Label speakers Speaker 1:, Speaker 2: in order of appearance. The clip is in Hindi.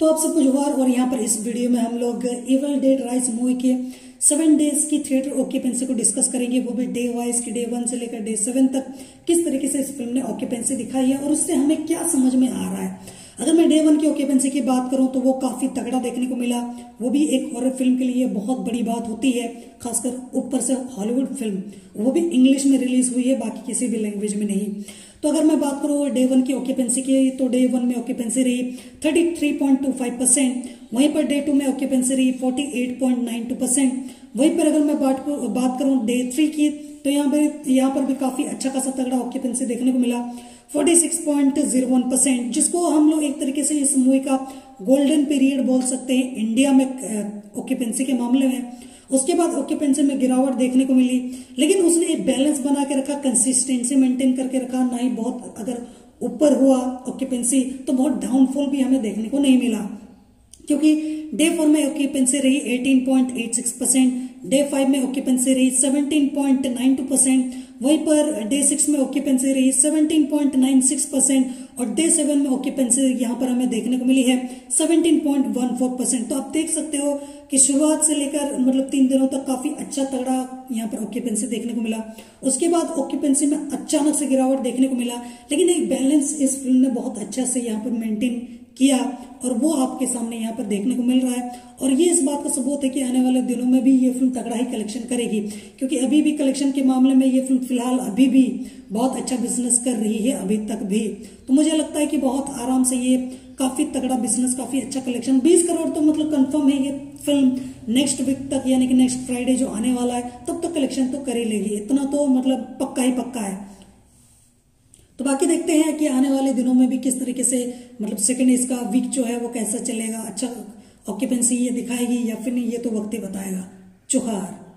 Speaker 1: तो आप सबको जुगार और यहाँ पर इस वीडियो में हम लोग इवल डेड राइस मूवी के सेवन डेज़ की थिएटर ऑक्यूपेंसी को डिस्कस करेंगे। वो भी डे वाइज की डे वन से लेकर डे सेवन तक किस तरीके से इस फ़िल्म ने ऑक्यूपेंसी दिखाई है और उससे हमें क्या समझ में आ रहा है। अगर मैं डे वन की ऑक्यूपेंसी की बात करूँ तो वो काफ़ी तगड़ा देखने को मिला। वो भी एक हॉरर फ़िल्म के लिए बहुत बड़ी बात होती है, खासकर ऊपर से हॉलीवुड फ़िल्म वो भी इंग्लिश में रिलीज़ हुई है, बाकी किसी भी लैंग्वेज में नहीं। तो अगर मैं बात करूँ डे वन की ऑक्यूपेंसी की तो डे वन में ऑक्यूपेंसी रही thirty three point two five percent वहीं पर डे टू में ऑक्यूपेंसी रही forty eight point nine two percent वहीं पर अगर मैं बात बात करूँ डे थ्री की तो यहाँ पर यहाँ पर भी काफ़ी अच्छा खासा तगड़ा ऑक्यूपेंसी देखने को मिला 46.01 परसेंट जिसको हम लोग एक तरीके से इस मूवी का गोल्डन पीरियड बोल सकते हैं इंडिया में ऑक्यूपेंसी के मामले में। उसके बाद ऑक्यूपेंसी में गिरावट देखने को मिली। लेकिन उसने एक बैलेंस बना के रखा कंसिस्टेंसी मेंटेन करके रखा। ना ही बहुत अगर ऊपर हुआ ऑक्यूपेंसी तो बहुत डाउनफॉल भी हमें देखने को नहीं मिला। क्योंकि डे फोर में ऑक्यूपेंसी रही 18.86 परसेंट डे फाइव में ऑक्यूपेंसी रही 17.92 परसेंट वहीं पर डे सिक्स में ऑक्यूपेंसी रही 17.96 परसेंट और डे सेवन में ऑक्यूपेंसी यहाँ पर हमें देखने को मिली है 17.14 परसेंट तो आप देख सकते हो कि शुरुआत से लेकर मतलब तीन दिनों तक काफ़ी अच्छा तगड़ा यहाँ पर ऑक्यूपेंसी देखने को मिला। उसके बाद ऑक्यूपेंसी में अचानक से गिरावट देखने को मिला, लेकिन एक बैलेंस इस फ़िल्म ने बहुत अच्छा से यहाँ पर मेंटेन किया और वो आपके सामने यहाँ पर देखने को मिल रहा है। और ये इस बात का सबूत है कि आने वाले दिनों में भी ये फ़िल्म तगड़ा ही कलेक्शन करेगी। क्योंकि अभी भी कलेक्शन के मामले में ये फ़िल्म फ़िलहाल अभी भी बहुत अच्छा बिज़नेस कर रही है, अभी तक भी। तो मुझे लगता है कि बहुत आराम से ये काफ़ी तगड़ा बिज़नेस काफ़ी अच्छा कलेक्शन बीस करोड़ तो मतलब कंफर्म है ये फ़िल्म नेक्स्ट वीक तक, यानी कि नेक्स्ट फ्राइडे जो आने वाला है, तब तक कलेक्शन तो कर ही लेगी। इतना तो मतलब पक्का ही पक्का है। तो बाकी देखते हैं कि आने वाले दिनों में भी किस तरीके से मतलब सेकेंड इसका वीक जो है वो कैसा चलेगा अच्छा ऑक्यूपेंसी ये दिखाएगी या फिर ये तो वक्त ही बताएगा। चुहार।